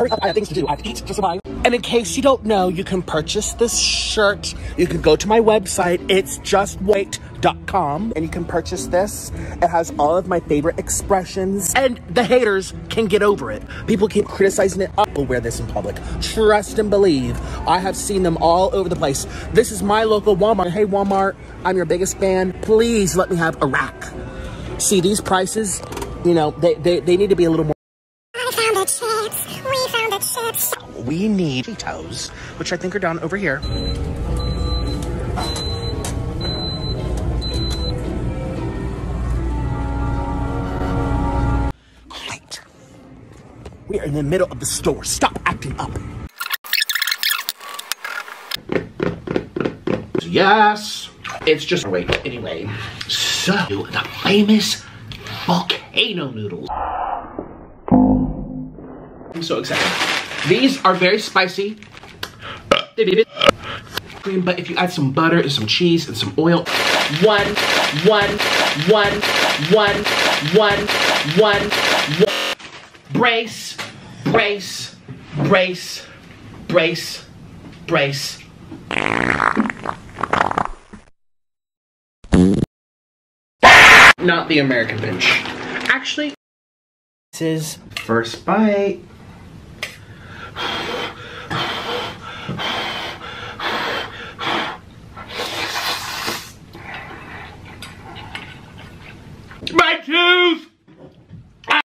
Hurry up, I have things to do. I have to eat to survive. And in case you don't know, you can purchase this shirt. You can go to my website. It's justwait.com and you can purchase this. It has all of my favorite expressions and the haters can get over it. People keep criticizing it. I will wear this in public. Trust and believe. I have seen them all over the place. This is my local Walmart. Hey, Walmart, I'm your biggest fan. Please let me have a rack. See, these prices, you know, they, they, they need to be a little more found the chips. We found the chips. we need Cheetos, which I think are down over here. Great. We are in the middle of the store. Stop acting up. Yes, it's just wait. Anyway, so the famous volcano noodles. I'm so excited. These are very spicy. But if you add some butter and some cheese and some oil, one, one, one, one, one, one, one. Brace, brace, brace, brace, brace. Not the American pinch. Actually, this is first bite. My tooth!